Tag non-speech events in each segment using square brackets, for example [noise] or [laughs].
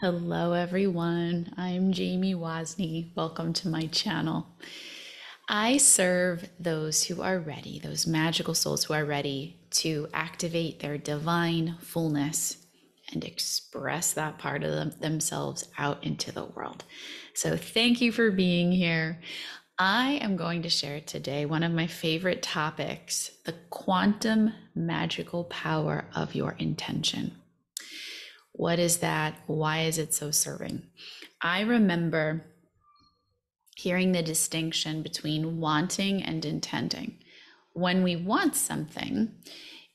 Hello, everyone. I'm Jamie Wozny. Welcome to my channel. I serve those who are ready, those magical souls who are ready to activate their divine fullness and express that part of them, themselves out into the world. So, thank you for being here. I am going to share today one of my favorite topics the quantum magical power of your intention. What is that? Why is it so serving? I remember hearing the distinction between wanting and intending. When we want something,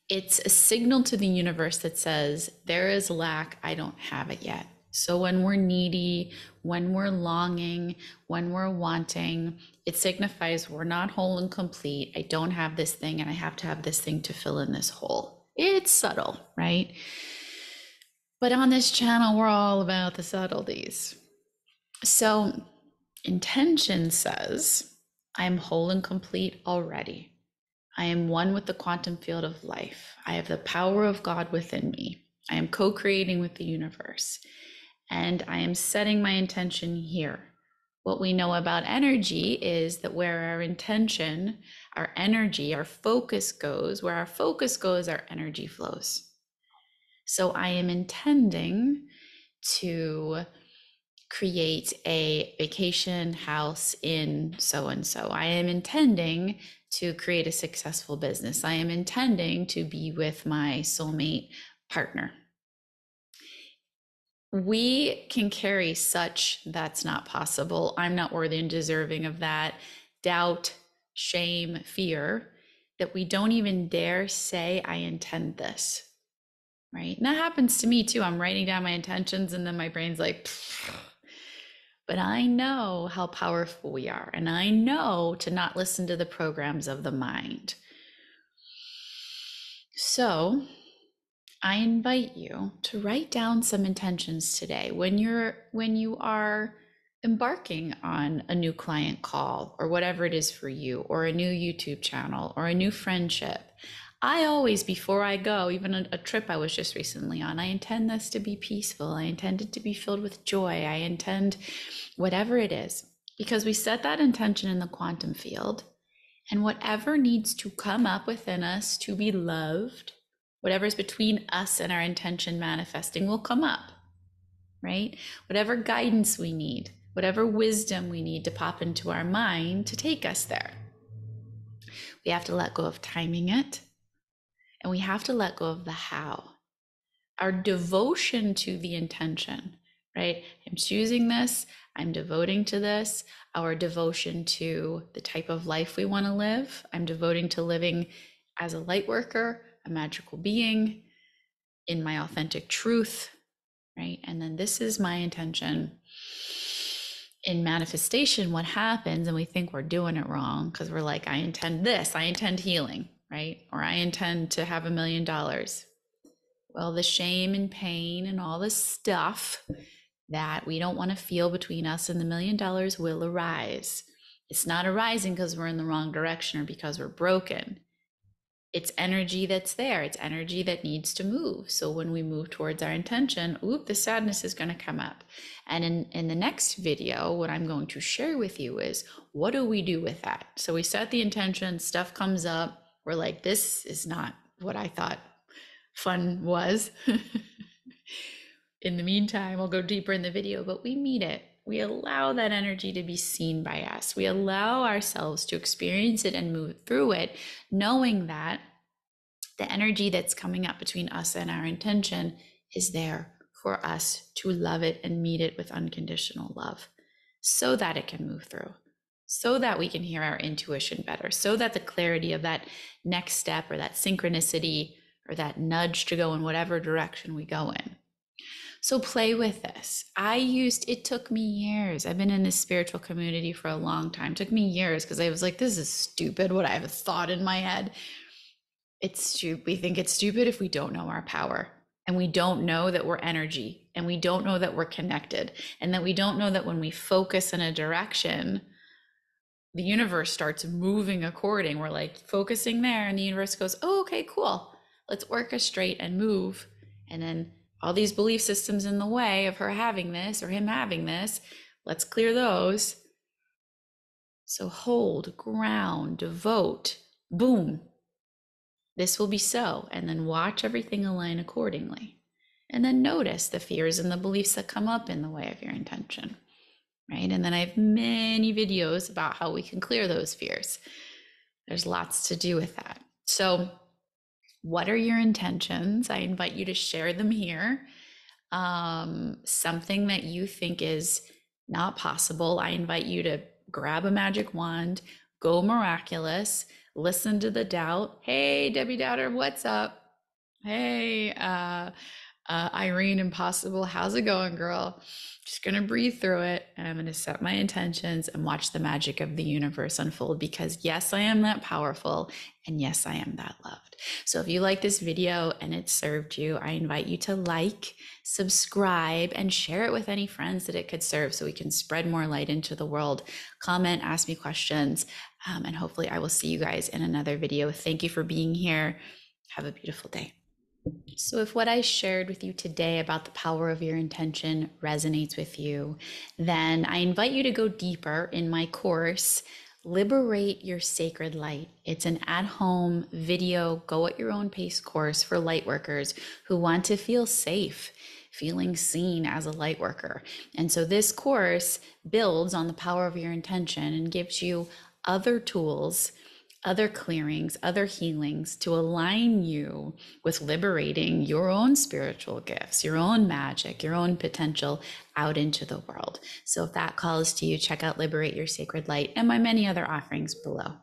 it's a signal to the universe that says, There is lack, I don't have it yet. So when we're needy, when we're longing, when we're wanting, it signifies we're not whole and complete. I don't have this thing, and I have to have this thing to fill in this hole. It's subtle, right? But on this channel, we're all about the subtleties. So, intention says, I am whole and complete already. I am one with the quantum field of life. I have the power of God within me. I am co creating with the universe. And I am setting my intention here. What we know about energy is that where our intention, our energy, our focus goes, where our focus goes, our energy flows. So I am intending to create a vacation house in so and so. I am intending to create a successful business. I am intending to be with my soulmate partner. We can carry such that's not possible. I'm not worthy and deserving of that doubt, shame, fear that we don't even dare say, I intend this right? And that happens to me too. I'm writing down my intentions and then my brain's like, but I know how powerful we are. And I know to not listen to the programs of the mind. So I invite you to write down some intentions today when you're when you are embarking on a new client call or whatever it is for you or a new YouTube channel or a new friendship. I always, before I go, even a, a, trip I was just recently on, I intend this to be peaceful. I intend it to be filled with joy. I intend whatever it is, because we set that intention in the quantum field. And whatever needs to come up within us to be loved, whatever is between us and our intention manifesting will come up, right? Whatever guidance we need, whatever wisdom we need to pop into our mind to take us there. We have to let go of timing it and we have to let go of the how. Our devotion to the intention, right? I'm choosing this, I'm devoting to this. Our devotion to the type of life we want to live. I'm devoting to living as a light worker, a magical being in my authentic truth, right? And then this is my intention. In manifestation, what happens, and we think we're doing it wrong because we're like, I intend this, I intend healing right? Or I intend to have a million dollars. Well, the shame and pain and all the stuff that we don't want to feel between us and the million dollars will arise. It's not arising because we're in the wrong direction or because we're broken. It's energy that's there. It's energy that needs to move. So when we move towards our intention, oop, the sadness is going to come up. And in, in the next video, what I'm going to share with you is what do we do with that? So we set the intention, stuff comes up, we're like, this is not what I thought fun was. [laughs] in the meantime, we'll go deeper in the video, but we meet it. We allow that energy to be seen by us. We allow ourselves to experience it and move through it, knowing that the energy that's coming up between us and our intention is there for us to love it and meet it with unconditional love so that it can move through so that we can hear our intuition better, so that the clarity of that next step or that synchronicity or that nudge to go in whatever direction we go in. So play with this. I used it took me years. I've been in this spiritual community for a long time. It took me years because I was like, this is stupid what I have a thought in my head. It's stupid. We think it's stupid if we don't know our power and we don't know that we're energy and we don't know that we're connected and that we don't know that when we focus in a direction, the universe starts moving according. We're like focusing there, and the universe goes, Oh, okay, cool. Let's orchestrate and move. And then all these belief systems in the way of her having this or him having this. Let's clear those. So hold, ground, devote, boom. This will be so. And then watch everything align accordingly. And then notice the fears and the beliefs that come up in the way of your intention. Right. And then I have many videos about how we can clear those fears. There's lots to do with that. So, what are your intentions? I invite you to share them here. Um, something that you think is not possible, I invite you to grab a magic wand, go miraculous, listen to the doubt. Hey, Debbie Doubter, what's up? Hey, uh, uh, Irene Impossible, how's it going, girl? Just gonna breathe through it and I'm gonna set my intentions and watch the magic of the universe unfold because, yes, I am that powerful and yes, I am that loved. So, if you like this video and it served you, I invite you to like, subscribe, and share it with any friends that it could serve so we can spread more light into the world. Comment, ask me questions, um, and hopefully, I will see you guys in another video. Thank you for being here. Have a beautiful day. So, if what I shared with you today about the power of your intention resonates with you, then I invite you to go deeper in my course, Liberate Your Sacred Light. It's an at home video, go at your own pace course for light workers who want to feel safe, feeling seen as a light worker. And so, this course builds on the power of your intention and gives you other tools other clearings, other healings to align you with liberating your own spiritual gifts, your own magic, your own potential out into the world. So if that calls to you, check out Liberate Your Sacred Light and my many other offerings below.